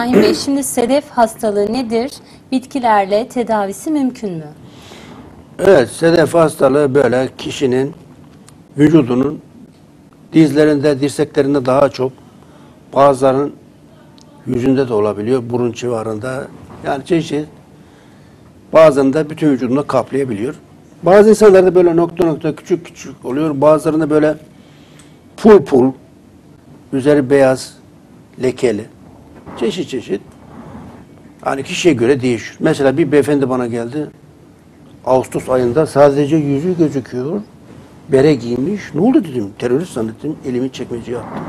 İbrahim Bey şimdi sedef hastalığı nedir? Bitkilerle tedavisi mümkün mü? Evet, sedef hastalığı böyle kişinin vücudunun dizlerinde, dirseklerinde daha çok bazılarının yüzünde de olabiliyor, burun civarında. Yani çeşit bazılarında bütün vücudunu kaplayabiliyor. Bazı insanlarda böyle nokta nokta küçük küçük oluyor. Bazılarında böyle pul pul, üzeri beyaz, lekeli. Çeşit çeşit. Hani kişiye göre değişir. Mesela bir beyefendi bana geldi. Ağustos ayında sadece yüzü gözüküyor. Bere giymiş. Ne oldu dedim. Terörist zannettim. Elimi çekmeceye attım.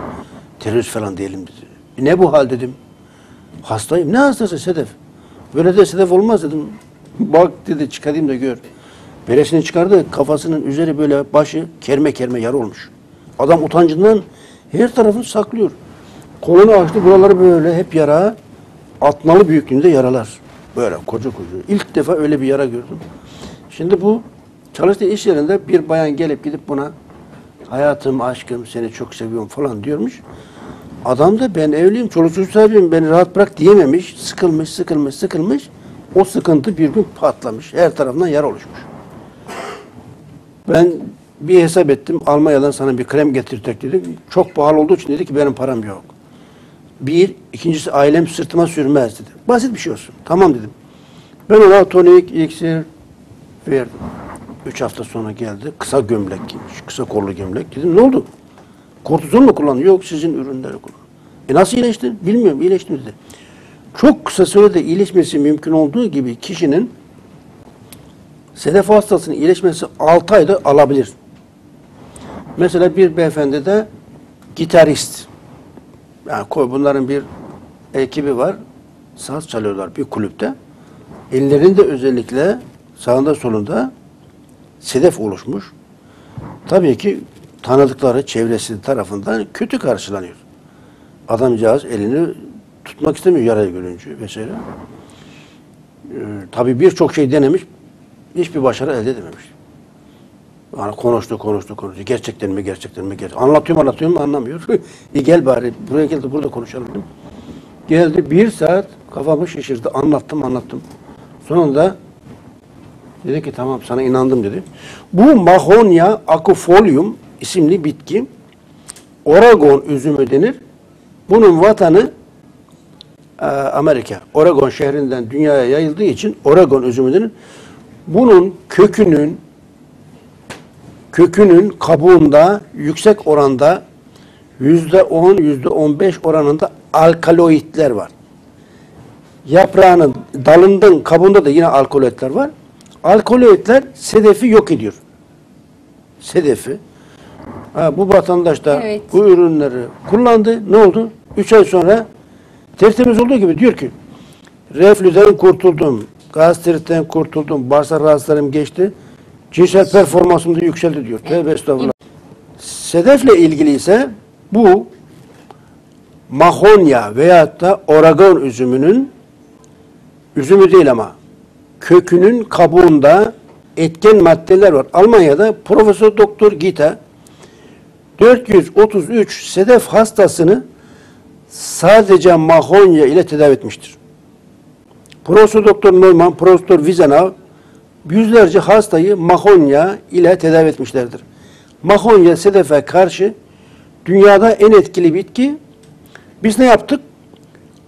Terörist falan değilim dedi. "E ne bu hal dedim. Hastayım. Ne hastası Sedef? Böyle de Sedef olmaz dedim. Bak dedi çıkarayım da gör. Beresini çıkardı. Kafasının üzeri böyle başı kerme kerme yara olmuş. Adam utancından her tarafını saklıyor. Kolunu açtı. Buraları böyle hep yara. Atnalı büyüklüğünde yaralar. Böyle koca koca. İlk defa öyle bir yara gördüm. Şimdi bu çalıştığı iş yerinde bir bayan gelip gidip buna hayatım, aşkım, seni çok seviyorum falan diyormuş. Adam da ben evliyim, çoluk çocuk sahibiyim, beni rahat bırak diyememiş. Sıkılmış, sıkılmış, sıkılmış. O sıkıntı bir gün patlamış. Her tarafından yara oluşmuş. Ben bir hesap ettim. Almanya'dan sana bir krem getirtek dedik. Çok pahalı olduğu için dedi ki benim param yok. Bir, ikincisi ailem sırtıma sürmez dedi. Basit bir şey olsun. Tamam dedim. Ben ona tonik, iksir verdim. Üç hafta sonra geldi. Kısa gömlek giymiş. Kısa kollu gömlek. Dedim ne oldu? Kortizon mu kullanıyor? Yok sizin ürünleri kullanıyor. E nasıl iyileştin? Bilmiyorum iyileştim dedi. Çok kısa sürede iyileşmesi mümkün olduğu gibi kişinin sedef hastasının iyileşmesi 6 ayda alabilir. Mesela bir beyefendi de gitarist. Yani koy bunların bir ekibi var. Saz çalıyorlar bir kulüpte. Ellerinde özellikle sağında solunda sedef oluşmuş. Tabii ki tanıdıkları çevresi tarafından kötü karşılanıyor. Adamcağız elini tutmak istemiyor yarayı görünce vesaire. Ee, tabii birçok şey denemiş, hiçbir başarı elde edememiş. Yani konuştu, konuştu, konuştu. Gerçekten mi, gerçekten mi, gerçekten Anlatıyorum, anlatıyorum anlamıyor. e gel bari, buraya gel de burada konuşalım. Geldi bir saat kafamı şişirdi. Anlattım, anlattım. Sonunda dedi ki tamam sana inandım dedi. Bu Mahonia acufolium isimli bitki Oregon üzümü denir. Bunun vatanı e, Amerika. Oregon şehrinden dünyaya yayıldığı için Oregon üzümü denir. Bunun kökünün kökünün kabuğunda yüksek oranda yüzde on, yüzde on beş oranında alkaloidler var. Yaprağının, dalından, kabuğunda da yine alkaloidler var. Alkaloidler sedefi yok ediyor. Sedefi. Ha, bu vatandaş da Evet. bu ürünleri kullandı. Ne oldu? Üç ay sonra tertemiz olduğu gibi diyor ki reflüden kurtuldum, gastritten kurtuldum, bağırsak rahatsızlarım geçti. Cinsel performansım da yükseldi diyor. Tövbe estağfurullah. Sedefle ilgili ise bu Mahonya veyahut da Oregon üzümünün üzümü değil ama kökünün kabuğunda etken maddeler var. Almanya'da Profesör Doktor Gita 433 sedef hastasını sadece mahonya ile tedavi etmiştir. Profesör Doktor Neumann, Profesör Wiesenau yüzlerce hastayı mahonya ile tedavi etmişlerdir. Mahonya sedefe karşı dünyada en etkili bitki. Biz ne yaptık?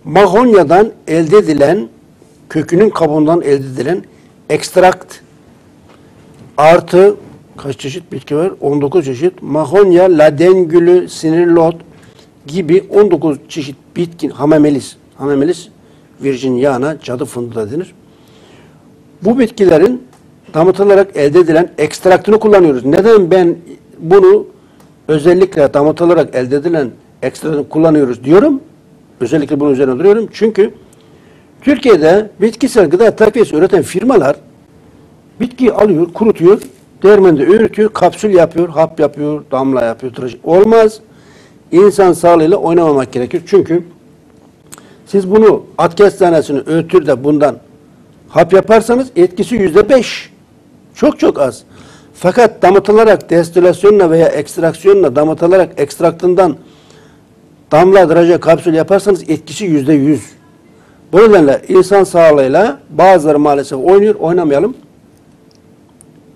Mahonyadan elde edilen, kökünün kabuğundan elde edilen ekstrakt artı kaç çeşit bitki var? 19 çeşit. Mahonya, ladengülü, sinirlot gibi 19 çeşit bitki, hamamelis, hamamelis virginiana, cadı fındığı da denir. Bu bitkilerin damıtılarak elde edilen ekstraktını kullanıyoruz. Neden ben bunu özellikle damıtılarak elde edilen ekstraktını kullanıyoruz diyorum? Özellikle bunun üzerine duruyorum. Çünkü Türkiye'de bitkisel gıda takviyesi üreten firmalar bitkiyi alıyor, kurutuyor, değirmende öğütüyor, kapsül yapıyor, hap yapıyor, damla yapıyor. tıraş- Olmaz. İnsan sağlığıyla oynamamak gerekir. Çünkü siz bunu at kestanesini öğütür de bundan hap yaparsanız etkisi yüzde beş. Çok çok az. Fakat damıtılarak destilasyonla veya ekstraksiyonla damıtılarak ekstraktından damla draje kapsül yaparsanız etkisi yüzde yüz. Bu nedenle insan sağlığıyla bazıları maalesef oynuyor, oynamayalım.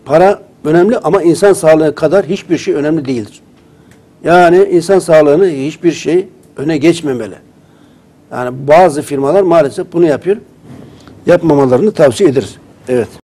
Para önemli ama insan sağlığı kadar hiçbir şey önemli değildir. Yani insan sağlığını hiçbir şey öne geçmemeli. Yani bazı firmalar maalesef bunu yapıyor. Yapmamalarını tavsiye ederiz. Evet.